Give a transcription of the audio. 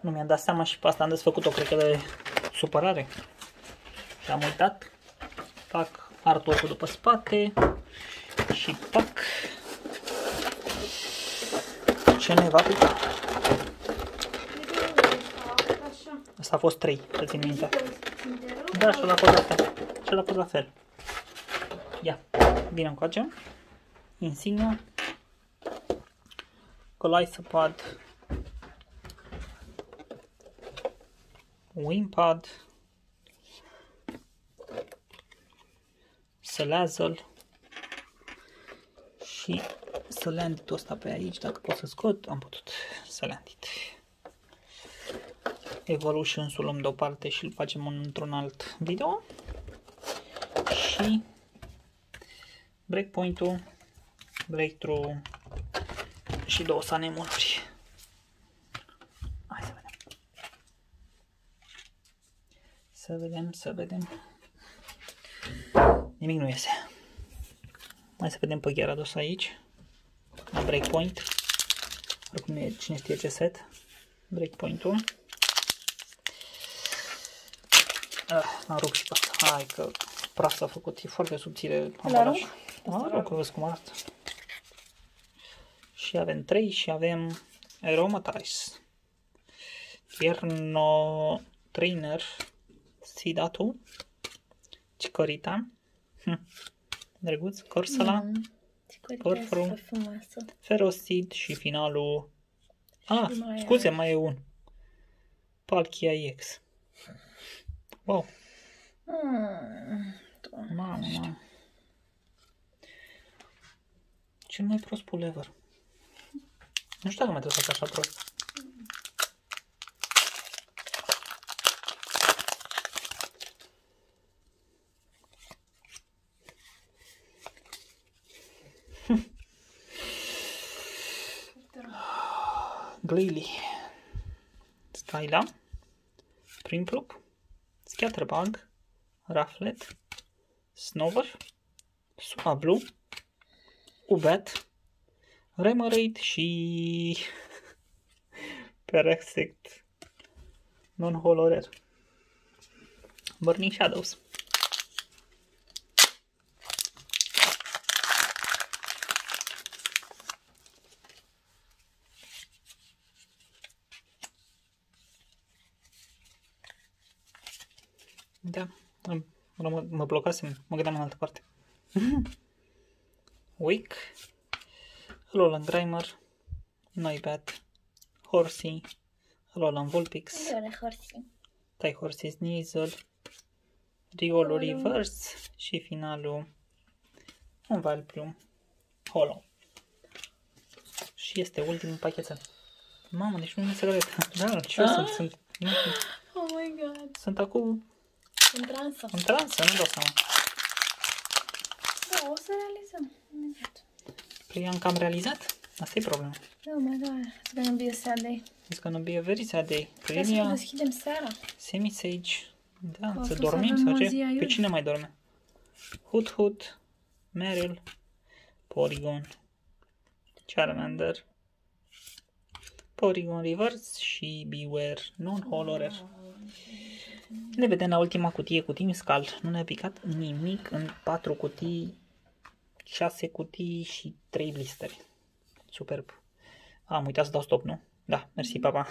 Nu mi-am dat seama și pe asta am desfăcut-o, cred că de supărare. Și am uitat. Fac artwork după spate. Și pac. Ce ne va pica? Asta a fost 3, să țin minte. Da, și a fost la fel. Și a fost la fel. Ia, bine încoace. Insignia. Colysopod. Wimpod. Salazzle. Și să landit ăsta pe aici, dacă pot să scot, am putut să landit. Evolution-ul luăm deoparte și îl facem într-un alt video. Și breakpoint-ul, breakthrough și două sanemuri. Hai să vedem. Să vedem, să vedem. Nimic nu iese. Hai să vedem pe Gyarados aici. La breakpoint. Oricum e cine știe ce set. Breakpoint-ul. Ah, am rupt și pe asta. Hai că praf s-a făcut. E foarte subțire ambalaj. Arunc, vezi cum arată. Și avem 3 și avem Aromatize. Tierno Trainer Sidatu. Cicorita. Hm. Drăguț. Corsala. Mm. Porfru. frumoasă. Ferocid și finalul... Ah, mai scuze, ai. mai e un. Palkia EX. Wow, Mm. mamă, mamă. Cel mai prost pulever. Nu știu dacă mai trebuie să fac așa prost. Glalie. Skyla. Primplup. Scatterbug. Rufflet. Snover. Swablu. Ubet. Remoraid și... Parasect. Non-holorer. Burning Shadows. Da, am- mă, mă blocasem, mă gândeam în altă parte. Wake, Alolan Grimer, Noibat, Horsey, Alolan Vulpix, Doamne, Horsi. Tai Horsey Sneasel, Riolo Reverse și finalul un Valplum Holo. Și este ultimul pachetel. Mamă, deci nu mi se găletă. Da, ce Ah. sunt? Sunt, Oh my god. sunt acum În transă. în transă, nu dau seama. Da, o să realizăm. Imediat. Păi am cam realizat. Asta e problema. Oh my god. It's gonna be a sad day. It's gonna be a very sad day. Trebuie să Prilia, deschidem seara. Semi-Sage. Da, Că să o să dormim avem sau o ce? zi aiurea. Pe cine mai dorme? Hut Hut, Meryl, Porygon, Charmander, Porygon Reverse și Beware Non-Holorer. Ne vedem la ultima cutie cu Team Skull. Nu ne-a picat nimic în 4 cutii, 6 cutii și 3 blisteri. Superb. Am uitat să dau stop, nu? Da, mersi, papa.